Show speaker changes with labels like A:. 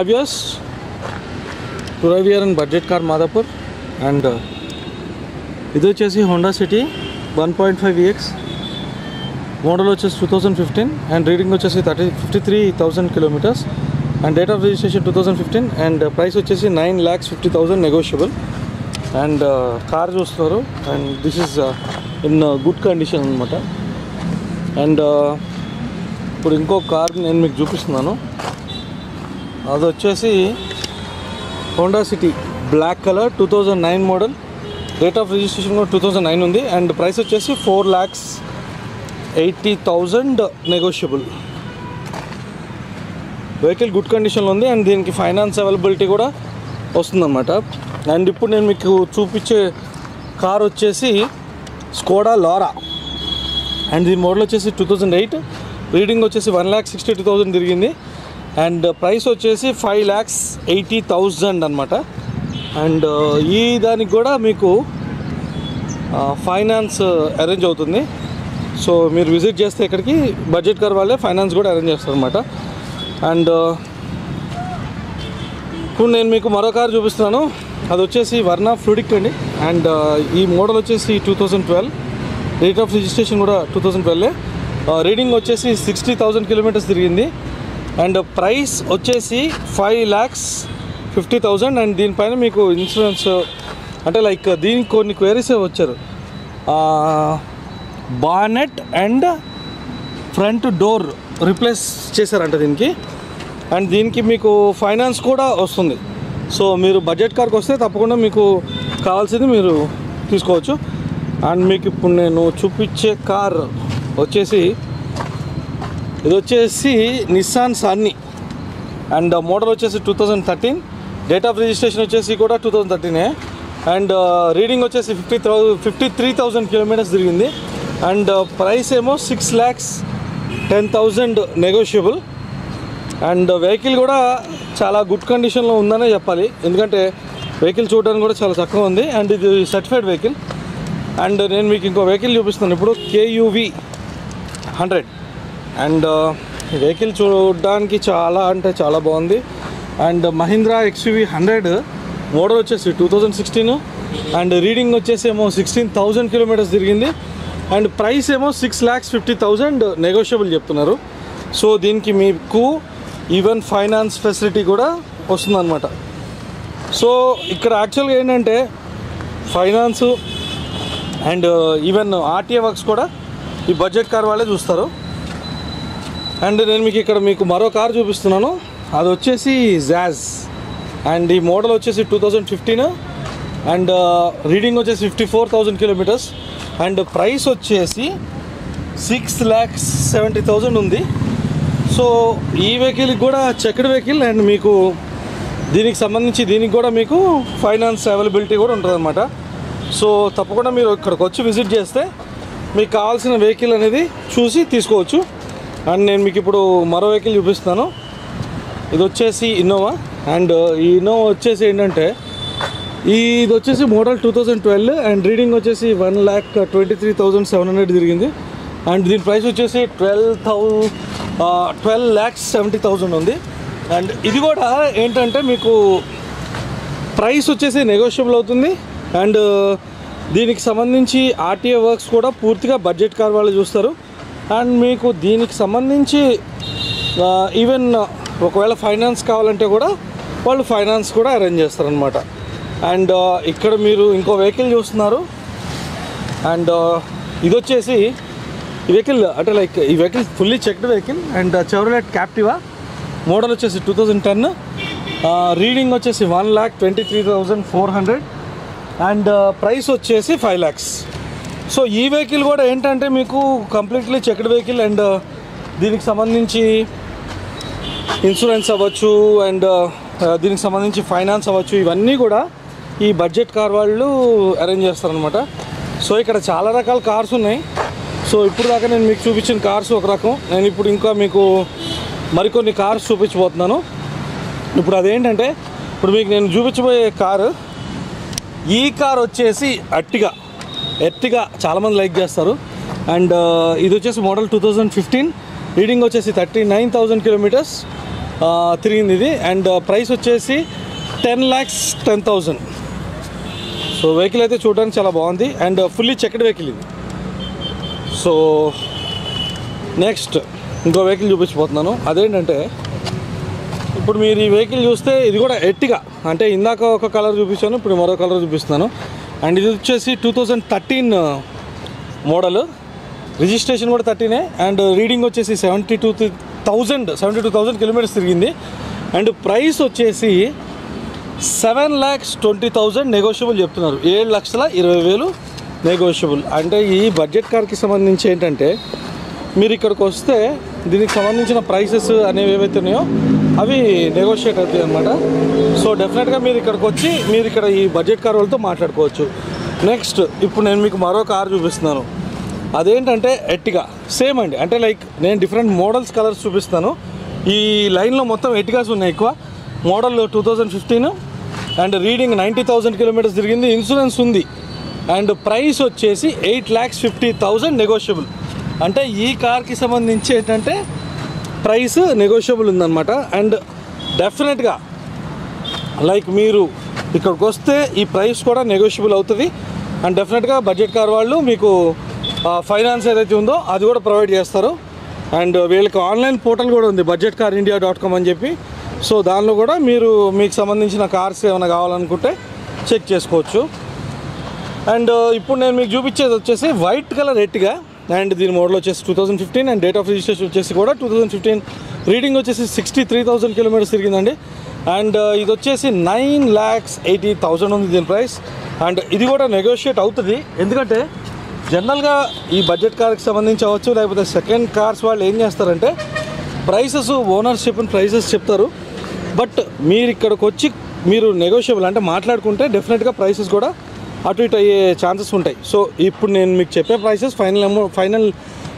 A: అబ్యాస్ టురైవియర్ and budget car Madhapur and ఇది వచ్చేసి Honda City one point five EX model వచ్చేసి two thousand fifteen and reading వచ్చేసి thirty fifty three thousand kilometres and date of registration two thousand fifteen and price వచ్చేసి nine lakhs fifty thousand negotiable and car చూస్తున్నారు and this is in good condition అనమాట and ఇప్పుడు ఇంకో car నేను మీకు చూపిస్తున్నాను. అది వచ్చేసి Honda City. Black colour two thousand nine model rate of registration కూడా టూ థౌజండ్ నైన్ ఉంది. అండ్ ప్రైస్ వచ్చేసి four lakhs eighty thousand negotiable vehicle good కండిషన్లో ఉంది. అండ్ దీనికి ఫైనాన్స్ అవైలబిలిటీ కూడా వస్తుందన్నమాట. అండ్ ఇప్పుడు నేను మీకు చూపించే కార్ వచ్చేసి స్కోడా లారా అండ్ దీని మోడల్ వచ్చేసి టూ థౌజండ్ ఎయిట్ రీడింగ్ వచ్చేసి one lakh sixty two thousand తిరిగింది. అండ్ ప్రైస్ వచ్చేసి ఫైవ్ ల్యాక్స్ ఎయిటీ థౌజండ్ అనమాట అండ్ uh, ఈ దానికి కూడా మీకు uh, ఫైనాన్స్ uh, అరేంజ్ అవుతుంది. సో మీరు విజిట్ చేస్తే ఇక్కడికి బడ్జెట్ కార్ వాళ్ళే ఫైనాన్స్ కూడా అరేంజ్ చేస్తారు అనమాట అండ్ ఇప్పుడు నేను మీకు మరో కారు చూపిస్తున్నాను. అది వచ్చేసి వర్ణ ఫ్లూడిక్ అండి. అండ్ ఈ మోడల్ వచ్చేసి two thousand twelve. Rate of registration కూడా టూ థౌజండ్ ట్వెల్వే రీడింగ్ వచ్చేసి సిక్స్టీ థౌజండ్ కిలోమీటర్స్ తిరిగింది. అండ్ ప్రైస్ వచ్చేసి five lakhs fifty thousand and దీనిపైన మీకు ఇన్సూరెన్స్ అంటే లైక్ దీనికి కొన్ని క్వైరీస్ వచ్చారు. Bonnet and front door replace చేశారంట దీనికి. అండ్ దీనికి మీకు ఫైనాన్స్ కూడా వస్తుంది. సో మీరు బడ్జెట్ కార్కి వస్తే తప్పకుండా మీకు కావాల్సింది మీరు తీసుకోవచ్చు. అండ్ మీకు ఇప్పుడు నేను చూపించే కార్ వచ్చేసి ఇది uh, వచ్చేసి నిస్సాన్ సన్నీ అండ్ మోడల్ వచ్చేసి two thousand thirteen date of registration వచ్చేసి కూడా టూ థౌజండ్ థర్టీనే అండ్ uh, రీడింగ్ వచ్చేసి fifty thou fifty three thousand kilometres తిరిగింది. అండ్ uh, ప్రైస్ ఏమో six lakhs ten thousand negotiable and vehicle కూడా చాలా good కండిషన్లో ఉందనే చెప్పాలి. ఎందుకంటే వెహికల్ చూడడానికి కూడా చాలా చక్కగా ఉంది. అండ్ ఇది సర్టిఫైడ్ వెహికల్ అండ్ నేను మీకు ఇంకో వెహికల్ చూపిస్తున్నాను. ఇప్పుడు KUV hundred and uh, vehicle చూడడానికి చాలా అంటే చాలా బాగుంది. And Mahindra XUV hundred model వచ్చేసి two thousand sixteen and reading వచ్చేసి ఏమో సిక్స్టీన్ థౌజండ్ కిలోమీటర్స్ తిరిగింది. అండ్ ప్రైస్ ఏమో six lakhs fifty thousand negotiable చెప్తున్నారు. సో దీనికి మీకు ఈవెన్ ఫైనాన్స్ ఫెసిలిటీ కూడా వస్తుందన్నమాట. సో ఇక్కడ యాక్చువల్గా ఏంటంటే finance and even RTA works కూడా ఈ బడ్జెట్ కార్ వాళ్ళే చూస్తారు. అండ్ నేను మీకు ఇక్కడ మీకు మరో కార్ చూపిస్తున్నాను. అది వచ్చేసి జాజ్ అండ్ ఈ మోడల్ వచ్చేసి two thousand fifteen. And reading వచ్చేసి fifty four thousand kilometres. And price వచ్చేసి సిక్స్ ల్యాక్స్ సెవెంటీ థౌజండ్ ఉంది. సో ఈ వెహికల్కి కూడా చెక్డ్ వెహికల్ అండ్ మీకు దీనికి సంబంధించి దీనికి కూడా మీకు ఫైనాన్స్ అవైలబిలిటీ కూడా ఉంటుందన్నమాట. సో తప్పకుండా మీరు ఇక్కడికి వచ్చి విజిట్ చేస్తే మీకు కావాల్సిన వెహికల్ అనేది చూసి తీసుకోవచ్చు. అండ్ నేను మీకు ఇప్పుడు మరో వెహికల్ చూపిస్తాను ఇది వచ్చేసి ఇన్నోవా. అండ్ ఈ ఇన్నోవా వచ్చేసి ఏంటంటే ఇది వచ్చేసి model two thousand twelve and reading వచ్చేసి one lakh twenty three thousand seven hundred తిరిగింది. అండ్ దీని ప్రైస్ వచ్చేసి twelve thou twelve lakhs seventy thousand ఉంది. అండ్ ఇది కూడా ఏంటంటే మీకు ప్రైస్ వచ్చేసి నెగోషియబుల్ అవుతుంది. అండ్ దీనికి సంబంధించి ఆర్టీఏ వర్క్స్ కూడా పూర్తిగా బడ్జెట్ కార్ వాళ్ళు చూస్తారు. అండ్ మీకు దీనికి సంబంధించి ఈవెన్ ఒకవేళ ఫైనాన్స్ కావాలంటే కూడా వాళ్ళు ఫైనాన్స్ కూడా అరేంజ్ చేస్తారనమాట అండ్ ఇక్కడ మీరు ఇంకో వెహికల్ చూస్తున్నారు. అండ్ ఇది వచ్చేసి ఈ వెహికల్ అంటే లైక్ ఈ vehicle fully checked vehicle and Chevrolet Captiva model వచ్చేసి టూ థౌజండ్ టెన్ రీడింగ్ వచ్చేసి one lakh twenty three thousand four hundred and price వచ్చేసి ఫైవ్ ల్యాక్స్ సో ఈ వెహికల్ కూడా ఏంటంటే మీకు కంప్లీట్లీ చెక్డ్ వెహికల్ అండ్ దీనికి సంబంధించి ఇన్సూరెన్స్ అవ్వచ్చు అండ్ uh, uh, దీనికి సంబంధించి ఫైనాన్స్ అవ్వచ్చు ఇవన్నీ కూడా ఈ బడ్జెట్ కార్ వాళ్ళు అరేంజ్ చేస్తారనమాట సో ఇక్కడ చాలా రకాల కార్స్ ఉన్నాయి. సో ఇప్పుడు దాకా నేను మీకు చూపించిన కార్స్ ఒక రకం. నేను ఇప్పుడు ఇంకా మీకు మరికొన్ని కార్స్ చూపించబోతున్నాను. ఇప్పుడు అదేంటంటే ఇప్పుడు మీకు నేను చూపించబోయే కారు ఈ కార్ వచ్చేసి అట్టిగా. ఎర్టిగా చాలామంది లైక్ చేస్తారు. అండ్ ఇది వచ్చేసి model two thousand fifteen. Reading వచ్చేసి థర్టీ నైన్ థౌజండ్ కిలోమీటర్స్ తిరిగింది ఇది. అండ్ ప్రైస్ వచ్చేసి ten lakhs ten thousand. So vehicle అయితే చూడడానికి చాలా బాగుంది. అండ్ ఫుల్లీ చెక్డ్ వెహికల్ ఇది. సో నెక్స్ట్ ఇంకో వెహికల్ చూపించిపోతున్నాను అదేంటంటే ఇప్పుడు మీరు ఈ వెహికల్ చూస్తే ఇది కూడా ఎట్టిగా అంటే ఇందాక ఒక కలర్ చూపించాను ఇప్పుడు మరో కలర్ చూపిస్తున్నాను. అండ్ ఇది వచ్చేసి two thousand thirteen model. Registration కూడా థర్టీనే. అండ్ రీడింగ్ వచ్చేసి seventy two thousand seventy two thousand kilometres తిరిగింది. అండ్ ప్రైస్ వచ్చేసి seven lakhs twenty thousand negotiable చెప్తున్నారు. ఏడు లక్షల ఇరవై వేలు నెగోషియబుల్ అంటే ఈ బడ్జెట్ కార్కి సంబంధించి ఏంటంటే మీరు ఇక్కడికి వస్తే దీనికి సంబంధించిన ప్రైసెస్ అనేవి ఏవైతే ఉన్నాయో అవి నెగోషియేట్ అవుతాయి అనమాట సో డెఫినెట్గా మీరు ఇక్కడికి వచ్చి మీరు ఇక్కడ ఈ బడ్జెట్ కార్ వాళ్ళతో మాట్లాడుకోవచ్చు. నెక్స్ట్ ఇప్పుడు నేను మీకు మరో కార్ చూపిస్తున్నాను. అదేంటంటే ఎట్టిగా సేమ్ అండి. అంటే లైక్ నేను డిఫరెంట్ మోడల్స్ కలర్స్ చూపిస్తాను ఈ లైన్లో మొత్తం ఎట్టిగాస్ ఉన్నాయి ఎక్కువ? Model two thousand fifteen and reading ninety thousand kilometres తిరిగింది. ఇన్సూరెన్స్ ఉంది. అండ్ ప్రైస్ వచ్చేసి eight lakhs fifty thousand negotiable అంటే ఈ కార్కి సంబంధించి ఏంటంటే ప్రైస్ నెగోషియబుల్ ఉందన్నమాట. అండ్ డెఫినెట్గా లైక్ మీరు ఇక్కడికి వస్తే ఈ ప్రైస్ కూడా నెగోషియబుల్ అవుతుంది. అండ్ డెఫినెట్గా బడ్జెట్ కార్ వాళ్ళు మీకు ఫైనాన్స్ ఏదైతే ఉందో అది కూడా ప్రొవైడ్ చేస్తారు. అండ్ వీళ్ళకి ఆన్లైన్ పోర్టల్ కూడా ఉంది budget car India dot com అని చెప్పి. సో దానిలో కూడా మీరు మీకు సంబంధించిన కార్స్ ఏమైనా కావాలనుకుంటే చెక్ చేసుకోవచ్చు. అండ్ ఇప్పుడు నేను మీకు చూపించేది వచ్చేసి వైట్ కలర్ ఎట్టిగా అండ్ దీని మోడల్ వచ్చేసి two thousand fifteen and date of registration వచ్చేసి కూడా టూ థౌసండ్ ఫిఫ్టీన్ రీడింగ్ వచ్చేసి సిక్స్టీ త్రీ థౌసండ్ కిలోమీటర్స్ తిరిగిందండి అండ్ uh, ఇది వచ్చేసి నైన్ ల్యాక్స్ ఎయిటీ థౌసండ్ ఉంది దీని ప్రైస్ అండ్ ఇది కూడా నెగోషియేట్ అవుతుంది. ఎందుకంటే జనరల్గా ఈ బడ్జెట్ కార్కి సంబంధించి అవ్వచ్చు లేకపోతే సెకండ్ కార్స్ వాళ్ళు ఏం చేస్తారంటే ప్రైసెస్ ఓనర్షిప్ ప్రైసెస్ చెప్తారు. బట్ మీరు ఇక్కడికి వచ్చి మీరు నెగోషియబుల్ అంటే మాట్లాడుకుంటే డెఫినెట్గా ప్రైసెస్ కూడా అటు ఇటు అయ్యే ఛాన్సెస్ ఉంటాయి. సో ఇప్పుడు నేను మీకు చెప్పే ప్రైసెస్ ఫైనల్ అమౌ ఫైనల్